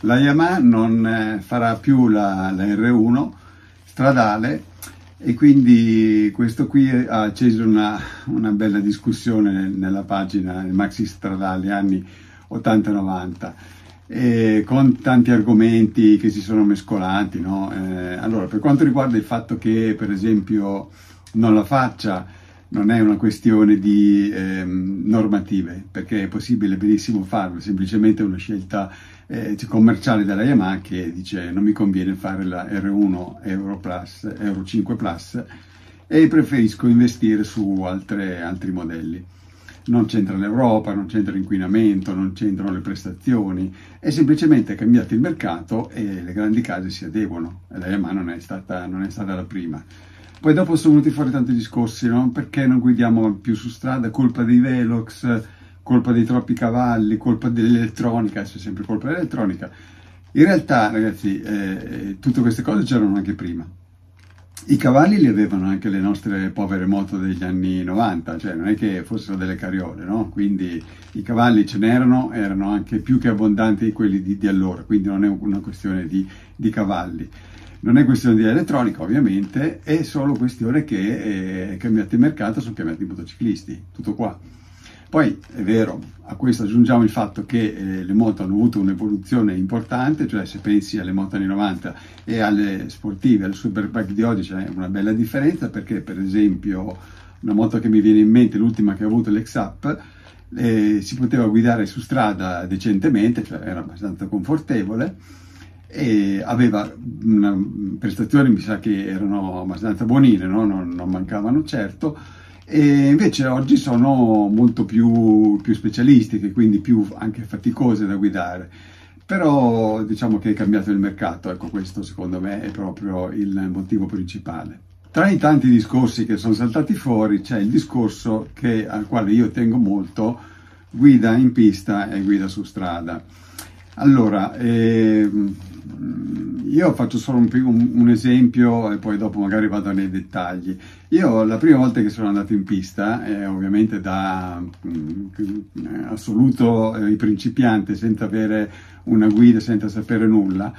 La Yamaha non eh, farà più la, la R1 stradale e quindi questo qui ha acceso una, una bella discussione nella pagina Maxi Stradali anni 80-90 eh, con tanti argomenti che si sono mescolati. No? Eh, allora, per quanto riguarda il fatto che, per esempio, non la faccia, non è una questione di eh, normative, perché è possibile benissimo farlo, è semplicemente una scelta eh, commerciale della Yamaha che dice non mi conviene fare la R1 Euro, Plus, Euro 5 Plus e preferisco investire su altre, altri modelli. Non c'entra l'Europa, non c'entra l'inquinamento, non c'entrano le prestazioni, è semplicemente cambiato il mercato e le grandi case si adeguano la Yamaha non è stata, non è stata la prima. Poi dopo sono venuti fuori tanti discorsi, no? perché non guidiamo più su strada, colpa dei Velox, colpa dei troppi cavalli, colpa dell'elettronica, c'è sempre colpa dell'elettronica. In realtà, ragazzi, eh, tutte queste cose c'erano anche prima. I cavalli li avevano anche le nostre povere moto degli anni 90, cioè non è che fossero delle cariole, no? Quindi i cavalli ce n'erano, erano anche più che abbondanti di quelli di, di allora, quindi non è una questione di, di cavalli. Non è questione di elettronica ovviamente, è solo questione che è cambiato il mercato, sono cambiati i motociclisti, tutto qua. Poi è vero, a questo aggiungiamo il fatto che eh, le moto hanno avuto un'evoluzione importante, cioè se pensi alle moto anni 90 e alle sportive, alle superbike di oggi c'è una bella differenza perché per esempio una moto che mi viene in mente, l'ultima che ho avuto, l'X-Up, eh, si poteva guidare su strada decentemente, cioè era abbastanza confortevole, e aveva una prestazioni, mi sa che erano abbastanza buonine, no? non, non, mancavano certo, e invece oggi sono molto più, più specialistiche, quindi più anche faticose da guidare. Però diciamo che è cambiato il mercato, ecco questo secondo me è proprio il motivo principale. Tra i tanti discorsi che sono saltati fuori c'è il discorso che, al quale io tengo molto, guida in pista e guida su strada. Allora, eh, io faccio solo un, un, un, esempio e poi dopo magari vado nei dettagli. Io la prima volta che sono andato in pista, eh, ovviamente da mm, assoluto eh, principiante, senza avere una guida, senza sapere nulla,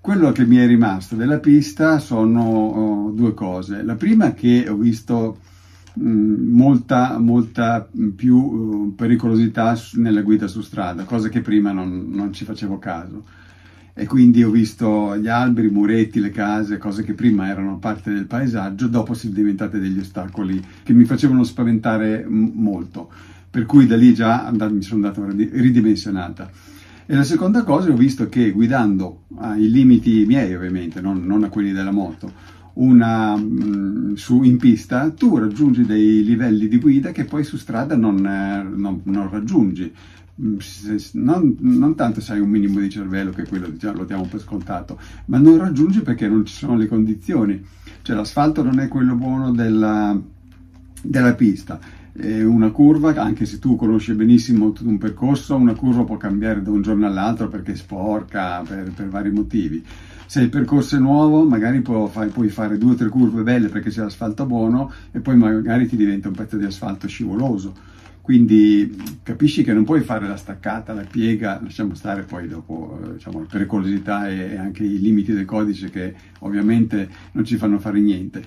quello che mi è rimasto della pista sono oh, due cose. La prima che ho visto mh, molta, molta più uh, pericolosità nella guida su strada, cosa che prima non, non ci facevo caso e quindi ho visto gli alberi, i muretti, le case, cose che prima erano parte del paesaggio, dopo sono diventate degli ostacoli che mi facevano spaventare molto, per cui da lì già mi sono andato ridimensionata. E la seconda cosa ho visto che guidando ai limiti miei ovviamente, non, non a quelli della moto, una, mh, su, in pista, tu raggiungi dei livelli di guida che poi su strada non, eh, non, non raggiungi non, non, tanto se hai un minimo di cervello, che quello diciamo, lo diamo per scontato, ma non raggiungi perché non ci sono le condizioni. Cioè l'asfalto non è quello buono della, della pista. Una curva, anche se tu conosci benissimo tutto un percorso, una curva può cambiare da un giorno all'altro perché è sporca, per, per vari motivi. Se il percorso è nuovo, magari puoi fare, puoi fare due o tre curve belle perché c'è l'asfalto buono e poi magari ti diventa un pezzo di asfalto scivoloso quindi capisci che non puoi fare la staccata, la piega, lasciamo stare poi dopo eh, diciamo, la pericolosità e anche i limiti del codice che ovviamente non ci fanno fare niente.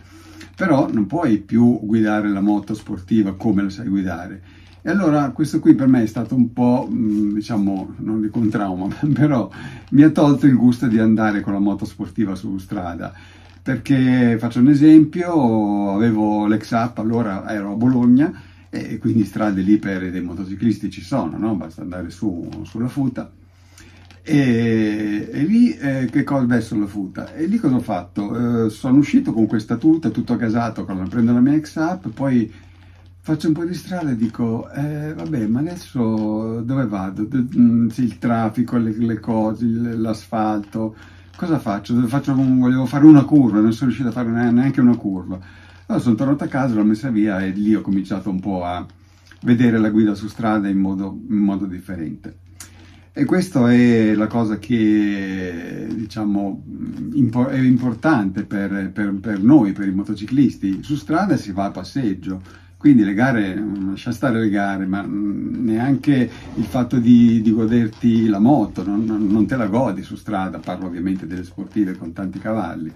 Però non puoi più guidare la moto sportiva come la sai guidare. E allora questo qui per me è stato un po', mm, diciamo, non dico un trauma, però mi ha tolto il gusto di andare con la moto sportiva su strada. Perché faccio un esempio, avevo l'ex-up, allora ero a Bologna, e quindi strade lì per dei motociclisti ci sono, no? basta andare su, sulla futa. E, e lì eh, che cosa? Beh, sulla futa. E lì cosa ho fatto? Eh, sono uscito con questa tuta, tutto casato, quando prendo la mia ex app, poi faccio un po' di strada e dico, eh, vabbè, ma adesso dove vado? Mm, il traffico, le, le cose, l'asfalto, cosa faccio? faccio? Volevo fare una curva, non sono riuscito a fare neanche una curva allora sono tornato a casa, l'ho messa via e lì ho cominciato un po' a vedere la guida su strada in modo, in modo differente. E questa è la cosa che diciamo è importante per, per, per, noi, per i motociclisti. Su strada si va a passeggio, quindi le gare, lascia stare le gare, ma neanche il fatto di, di goderti la moto, non, non, te la godi su strada, parlo ovviamente delle sportive con tanti cavalli.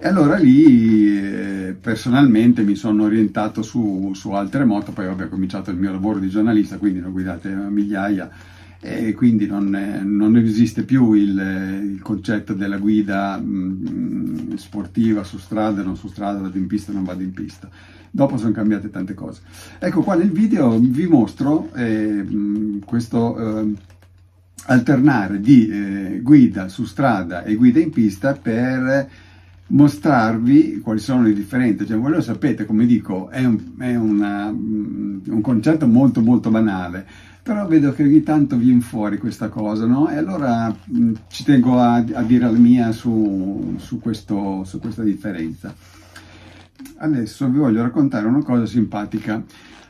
E allora lì eh, personalmente mi sono orientato su, su altre moto, poi vabbè, ho cominciato il mio lavoro di giornalista, quindi ne ho guidate migliaia e quindi non, non esiste più il, il, concetto della guida mh, sportiva su strada, non su strada, vado in pista, non vado in pista. Dopo sono cambiate tante cose. Ecco qua nel video vi mostro eh, questo eh, alternare di eh, guida su strada e guida in pista per mostrarvi quali sono le differenze. Cioè, voi lo sapete, come dico, è un, è una, un concetto molto molto banale, però vedo che ogni tanto viene fuori questa cosa, no? E allora mh, ci tengo a, a, dire la mia su, su, questo, su questa differenza. Adesso vi voglio raccontare una cosa simpatica.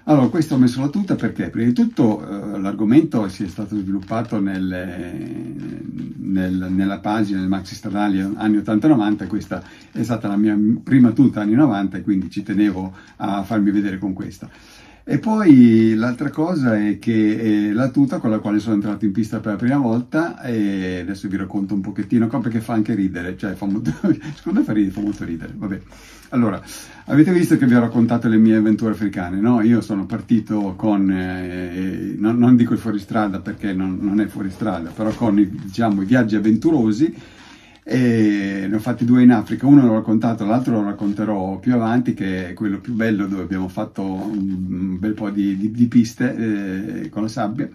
Allora, questo ho messo la tuta perché, prima di tutto, eh, l'argomento si è stato sviluppato nelle, nel, nella pagina del Maxi Stradali anni 80-90 e questa è stata la mia prima tuta anni 90 e quindi ci tenevo a farmi vedere con questa. E poi l'altra cosa è che è la tuta con la quale sono entrato in pista per la prima volta e adesso vi racconto un pochettino perché fa anche ridere, cioè fa molto, secondo me fa, ridere, fa molto ridere, vabbè. Allora, avete visto che vi ho raccontato le mie avventure africane, no? Io sono partito con, eh, non, non, dico il fuoristrada perché non, non è fuoristrada, però con diciamo, i viaggi avventurosi e ne ho fatti due in Africa, uno l'ho raccontato, l'altro lo racconterò più avanti, che è quello più bello dove abbiamo fatto un bel po' di, di, di piste eh, con la sabbia.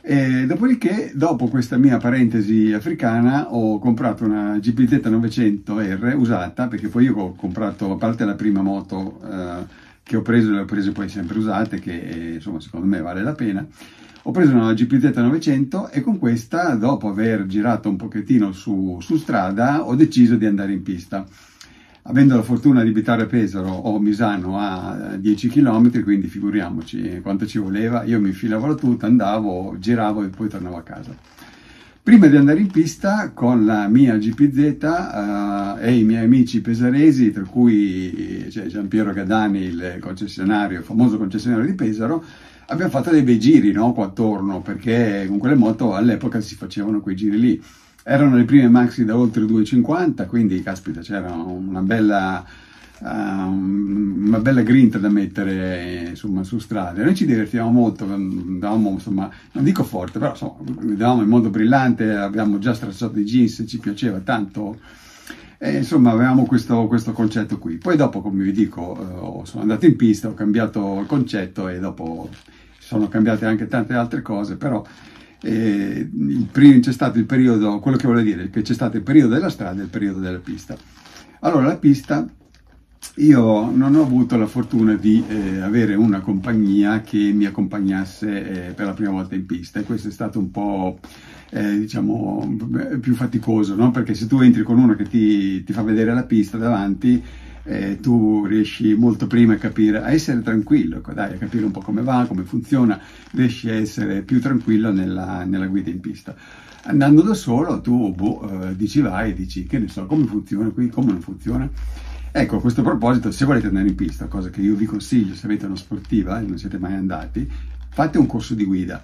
E dopodiché, dopo questa mia parentesi africana, ho comprato una GPZ 900R usata, perché poi io ho comprato, a parte la prima moto eh, che ho preso, le ho prese poi sempre usate, che insomma secondo me vale la pena, ho preso una GPZ 900 e con questa, dopo aver girato un pochettino su, su strada, ho deciso di andare in pista. Avendo la fortuna di abitare a Pesaro o Misano a 10 km, quindi figuriamoci quanto ci voleva, io mi infilavo la tuta, andavo, giravo e poi tornavo a casa. Prima di andare in pista con la mia GPZ eh, e i miei amici pesaresi, tra cui cioè, Giampiero Gadani, il concessionario, il famoso concessionario di Pesaro, abbiamo fatto dei bei giri no, qua attorno, perché con quelle moto all'epoca si facevano quei giri lì. Erano le prime maxi da oltre 2,50, quindi caspita c'era una bella, una bella grinta da mettere insomma, su strada. Noi ci divertivamo molto, andavamo, insomma, non dico forte, però insomma, vedevamo il mondo brillante, abbiamo già stracciato i jeans, ci piaceva tanto. E, insomma, avevamo questo, questo, concetto qui. Poi dopo, come vi dico, eh, sono andato in pista, ho cambiato il concetto e dopo sono cambiate anche tante altre cose, però eh, c'è stato il periodo, quello che voglio dire, che c'è stato il periodo della strada e il periodo della pista. Allora, la pista, io non ho avuto la fortuna di eh, avere una compagnia che mi accompagnasse eh, per la prima volta in pista e questo è stato un po', eh, diciamo, più faticoso, no? Perché se tu entri con uno che ti, ti fa vedere la pista davanti, eh, tu riesci molto prima a capire, a essere tranquillo, ecco, dai, a capire un po' come va, come funziona, riesci a essere più tranquillo nella, nella guida in pista. Andando da solo, tu boh, eh, dici vai dici che ne so, come funziona qui, come non funziona. Ecco, a questo proposito, se volete andare in pista, cosa che io vi consiglio se avete una sportiva e non siete mai andati, fate un corso di guida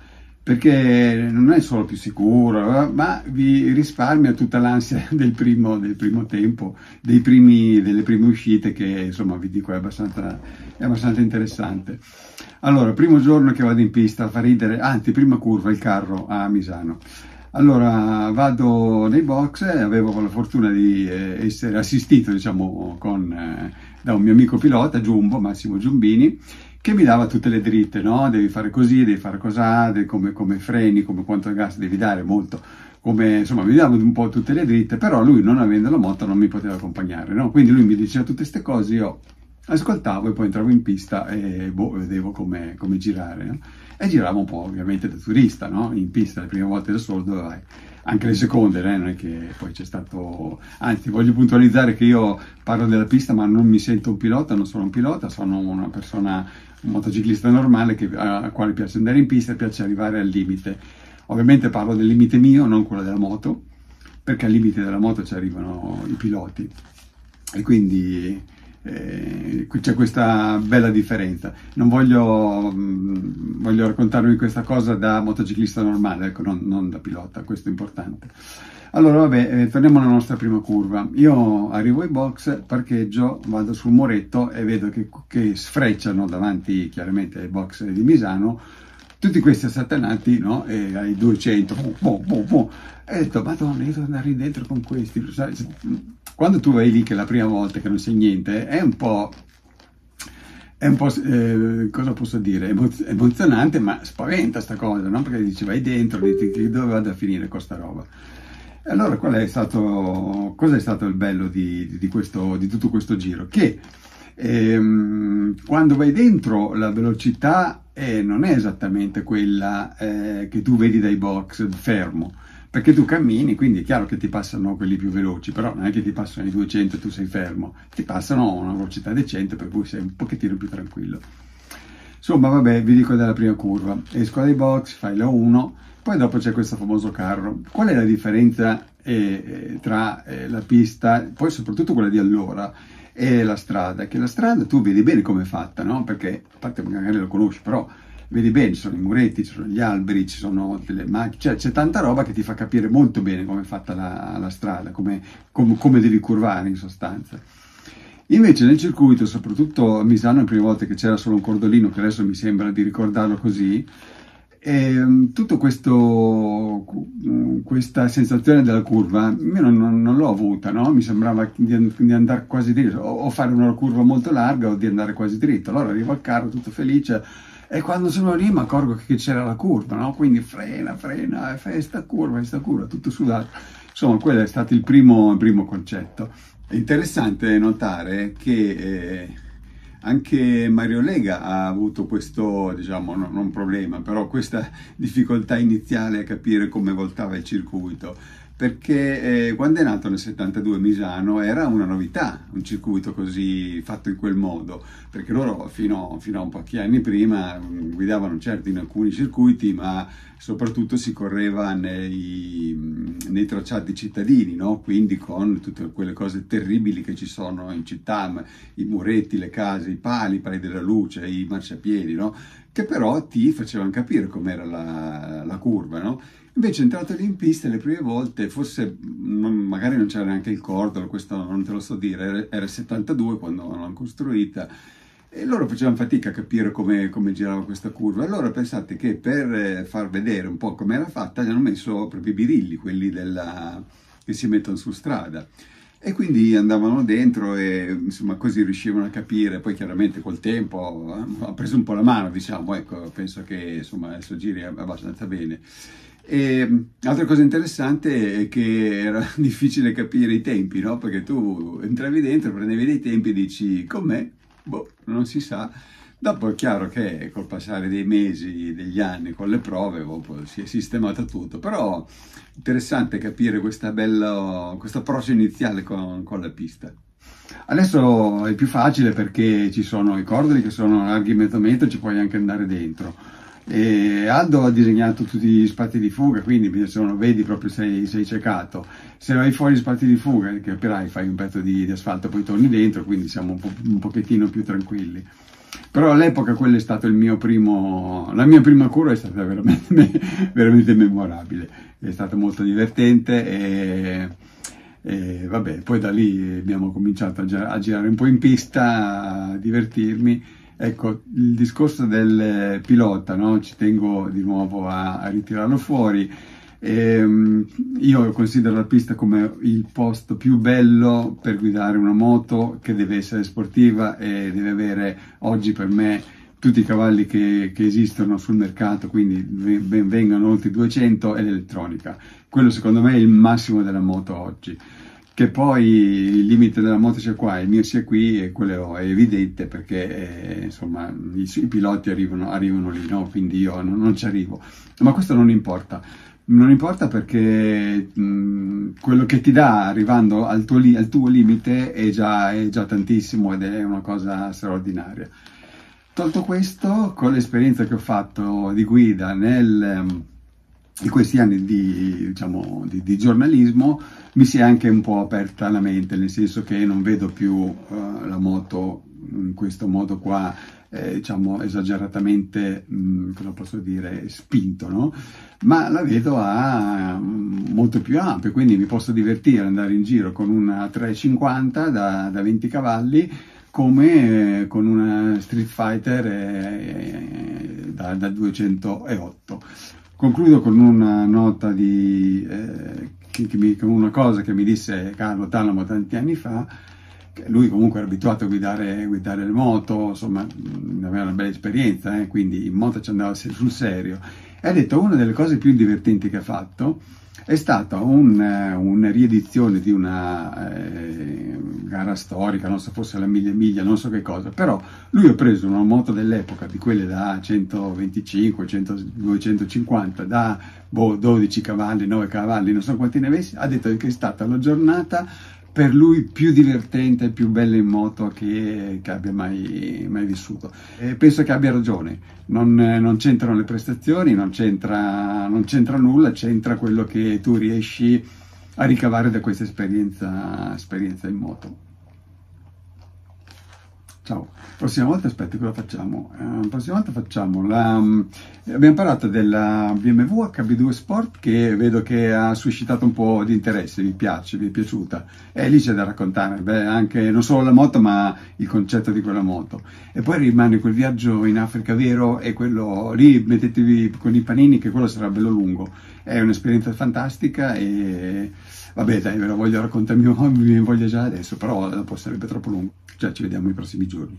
perché non è solo più sicuro, ma vi risparmia tutta l'ansia del primo, del primo tempo, primi, delle prime uscite che insomma vi dico è abbastanza, è abbastanza interessante. Allora, primo giorno che vado in pista, fa ridere, anzi prima curva il carro a Misano. Allora vado nei box avevo la fortuna di eh, essere assistito diciamo, con, eh, da un mio amico pilota, Giumbo, Massimo Giumbini, che mi dava tutte le dritte, no? Devi fare così, devi fare cos'ha, come, come freni, come quanto gas devi dare, molto. Come, insomma, mi dava un po' tutte le dritte, però lui non avendo la moto non mi poteva accompagnare, no? Quindi lui mi diceva tutte queste cose, io ascoltavo e poi entravo in pista e boh, vedevo come, come girare, no? E giravo un po' ovviamente da turista, no? In pista le prime volte da solo dove vai? anche le seconde, eh? non è che poi c'è stato... Anzi, voglio puntualizzare che io parlo della pista, ma non mi sento un pilota, non sono un pilota, sono una persona, un motociclista normale che, a quale piace andare in pista e piace arrivare al limite. Ovviamente parlo del limite mio, non quello della moto, perché al limite della moto ci arrivano i piloti. E quindi eh, c'è questa bella differenza. Non voglio, mh, mm, voglio raccontarvi questa cosa da motociclista normale, ecco, non, non da pilota, questo è importante. Allora, vabbè, eh, torniamo alla nostra prima curva. Io arrivo ai box, parcheggio, vado sul muretto e vedo che, che sfrecciano davanti chiaramente ai box di Misano tutti questi assatanati no? e ai 200 boh, boh, boh. e ho detto madonna io devo andare dentro con questi quando tu vai lì che è la prima volta che non sai niente è un po' è un po' eh, cosa posso dire emozionante ma spaventa sta cosa no? perché dici vai dentro dici dove vado a finire con sta roba allora qual è stato cosa è stato il bello di, di, questo, di tutto questo giro che ehm, quando vai dentro la velocità eh, non è esattamente quella eh, che tu vedi dai box fermo, perché tu cammini, quindi è chiaro che ti passano quelli più veloci, però non è che ti passano i 200 e tu sei fermo, ti passano a una velocità decente per cui sei un pochettino più tranquillo. Insomma, vabbè, vi dico dalla prima curva, esco dai box, fai la 1, poi dopo c'è questo famoso carro. Qual è la differenza eh, eh tra eh, la pista, poi soprattutto quella di allora, e la strada, che la strada tu vedi bene come è fatta, no? Perché, a parte magari lo conosci, però vedi bene, ci sono i muretti, ci sono gli alberi, ci sono delle macchine, cioè c'è tanta roba che ti fa capire molto bene come è fatta la, la strada, come, come, come, devi curvare in sostanza. Invece nel circuito, soprattutto a Misano, le prime volte che c'era solo un cordolino, che adesso mi sembra di ricordarlo così, e ehm, tutta questa sensazione della curva io non, non, non l'ho avuta, no? mi sembrava di, di, andare quasi dritto, o, o, fare una curva molto larga o di andare quasi dritto. Allora arrivo al carro tutto felice e quando sono lì mi accorgo che c'era la curva, no? quindi frena, frena, fai sta curva, sta curva, tutto sudato. Insomma, quello è stato il primo, il primo concetto. È interessante notare che... Eh, anche Mario Lega ha avuto questo, diciamo, non, non problema, però questa difficoltà iniziale a capire come voltava il circuito perché eh, quando è nato nel 72 Misano era una novità, un circuito così fatto in quel modo, perché loro fino, fino a un pochi anni prima mm, guidavano certo in alcuni circuiti, ma soprattutto si correva nei, mm, nei tracciati cittadini, no? quindi con tutte quelle cose terribili che ci sono in città, i muretti, le case, i pali, i pali della luce, i marciapiedi, no? Che però ti facevano capire com'era la, la curva. No? Invece entrato lì in pista le prime volte, forse non, magari non c'era neanche il cordolo, questo non te lo so dire, era il 72 quando l'hanno costruita, e loro facevano fatica a capire come, come girava questa curva. Allora pensate che per eh, far vedere un po' come era fatta, gli hanno messo proprio i birilli, quelli della, che si mettono su strada. E quindi andavano dentro e insomma così riuscivano a capire, poi chiaramente col tempo eh, ha preso un po' la mano, diciamo, ecco, penso che insomma adesso giri abbastanza bene. E, altra cosa interessante è che era difficile capire i tempi, no? Perché tu entravi dentro, prendevi dei tempi e dici com'è? Boh, non si sa. Dopo è chiaro che col passare dei mesi, degli anni, con le prove, si è sistemato tutto, però interessante capire questo approccio iniziale con, con la pista. Adesso è più facile perché ci sono i cordoli che sono larghi mezzo metro, ci puoi anche andare dentro e Aldo ha disegnato tutti gli spazi di fuga, quindi se non lo vedi proprio sei, sei ciecato. Se vai fuori gli spazi di fuga, capirai, fai un pezzo di, di asfalto, poi torni dentro, quindi siamo un, po', un pochettino più tranquilli. Però all'epoca quello è primo, la mia prima cura è stata veramente, veramente memorabile, è stato molto divertente e, e vabbè, poi da lì abbiamo cominciato a, a girare un po' in pista, a divertirmi Ecco, il discorso del pilota, no? ci tengo di nuovo a, a ritirarlo fuori. Ehm, io considero la pista come il posto più bello per guidare una moto che deve essere sportiva e deve avere oggi per me tutti i cavalli che, che esistono sul mercato, quindi vengano oltre 200 e l'elettronica. Quello secondo me è il massimo della moto oggi che poi il limite della moto sia qua, il mio sia qui, e quello è evidente perché eh, insomma i, i, piloti arrivano, arrivano lì, no? quindi io non, non, ci arrivo. Ma questo non importa, non importa perché mh, quello che ti dà arrivando al tuo, li, al tuo limite è già, è già tantissimo ed è una cosa straordinaria. Tolto questo, con l'esperienza che ho fatto di guida nel in questi anni di, diciamo, di, di, giornalismo mi si è anche un po' aperta la mente, nel senso che non vedo più uh, la moto in questo modo qua, eh, diciamo esageratamente, mh, mm, cosa posso dire, spinto, no? Ma la vedo a um, molto più ampio, quindi mi posso divertire, andare in giro con una 350 da, da 20 cavalli, come eh, con una Street Fighter eh, da, da 208. Concludo con una nota di, eh, che, che mi, con una cosa che mi disse Carlo Talamo tanti anni fa, lui comunque era abituato a guidare, guidare le moto, insomma aveva una bella esperienza, eh, quindi in moto ci andava sul serio. E ha detto una delle cose più divertenti che ha fatto è stata un, una riedizione di una eh, gara storica, non so fosse la miglia miglia, non so che cosa, però lui ha preso una moto dell'epoca, di quelle da 125, 100, 250, da boh, 12 cavalli, 9 cavalli, non so quanti ne avessi, ha detto che è stata la giornata per lui più divertente e più bella in moto che, che abbia mai, mai, vissuto. E penso che abbia ragione, non, non c'entrano le prestazioni, non c'entra, nulla, c'entra quello che tu riesci a ricavare da questa esperienza, esperienza in moto. Ciao, prossima volta aspetta cosa facciamo? Uh, prossima volta facciamo la... Um, abbiamo parlato della BMW HB2 Sport che vedo che ha suscitato un po' di interesse, vi piace, vi è piaciuta e lì c'è da raccontare, beh, anche non solo la moto ma il concetto di quella moto. E poi rimane quel viaggio in Africa vero e quello lì mettetevi con i panini che quello sarà bello lungo. È un'esperienza fantastica e vabbè dai ve la voglio raccontare, mi voglio già adesso, però dopo sarebbe troppo lungo. Cioè ci vediamo i prossimi giorni.